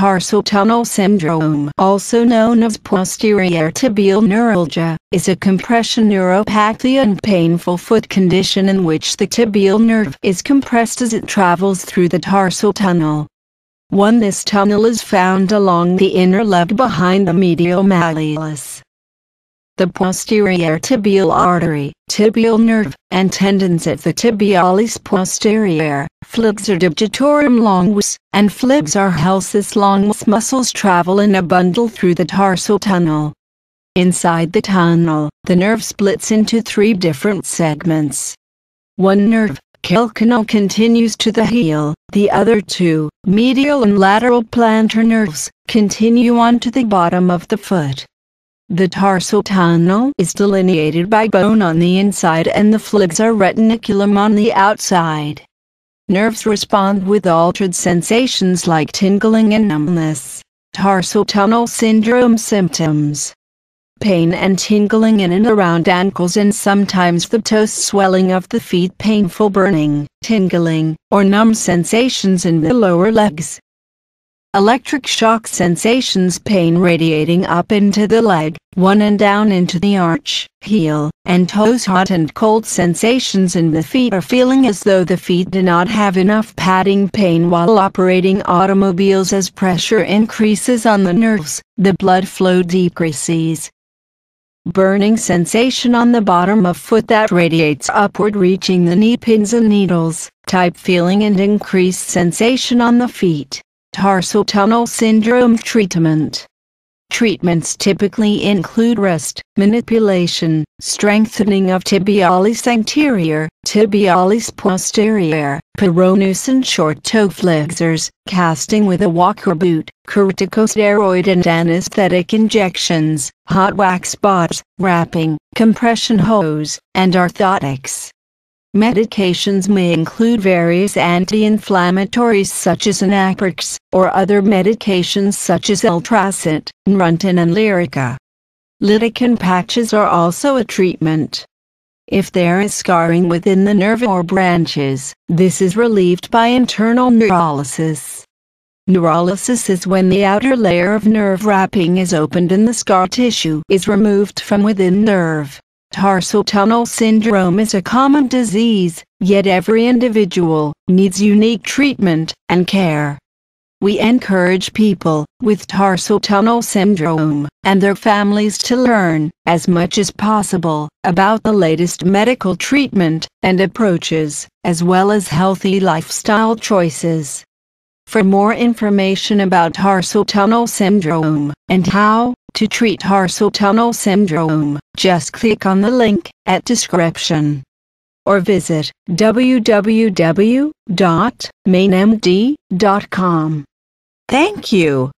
Tarsal tunnel syndrome, also known as posterior tibial neuralgia, is a compression neuropathy and painful foot condition in which the tibial nerve is compressed as it travels through the tarsal tunnel. 1. This tunnel is found along the inner leg behind the medial malleolus the posterior tibial artery, tibial nerve, and tendons at the tibialis posterior, flexor digitorum longus, and flexor hallucis longus muscles travel in a bundle through the tarsal tunnel. Inside the tunnel, the nerve splits into three different segments. One nerve, calcaneal continues to the heel, the other two, medial and lateral plantar nerves, continue on to the bottom of the foot. The tarsal tunnel is delineated by bone on the inside and the flexor retinaculum on the outside. Nerves respond with altered sensations like tingling and numbness. Tarsal tunnel syndrome symptoms pain and tingling in and around ankles and sometimes the toes swelling of the feet painful burning, tingling, or numb sensations in the lower legs. Electric shock sensations pain radiating up into the leg, one and down into the arch, heel, and toes hot and cold sensations in the feet or feeling as though the feet do not have enough padding pain while operating automobiles as pressure increases on the nerves, the blood flow decreases. Burning sensation on the bottom of foot that radiates upward reaching the knee pins and needles, type feeling and increased sensation on the feet. Tarsal tunnel syndrome treatment. Treatments typically include rest, manipulation, strengthening of tibialis anterior, tibialis posterior, peroneus and short toe flexors, casting with a walker boot, corticosteroid and anesthetic injections, hot wax spots, wrapping, compression hose, and orthotics. Medications may include various anti-inflammatories such as Anaprox, or other medications such as Ultracet, Neurontin and Lyrica. Lidocaine patches are also a treatment. If there is scarring within the nerve or branches, this is relieved by internal neurolysis. Neurolysis is when the outer layer of nerve wrapping is opened and the scar tissue is removed from within nerve. Tarsal tunnel syndrome is a common disease, yet every individual needs unique treatment and care. We encourage people with tarsal tunnel syndrome and their families to learn as much as possible about the latest medical treatment and approaches, as well as healthy lifestyle choices. For more information about tarsal tunnel syndrome and how to treat tarsal tunnel syndrome, just click on the link at description or visit www.mainmd.com. Thank you.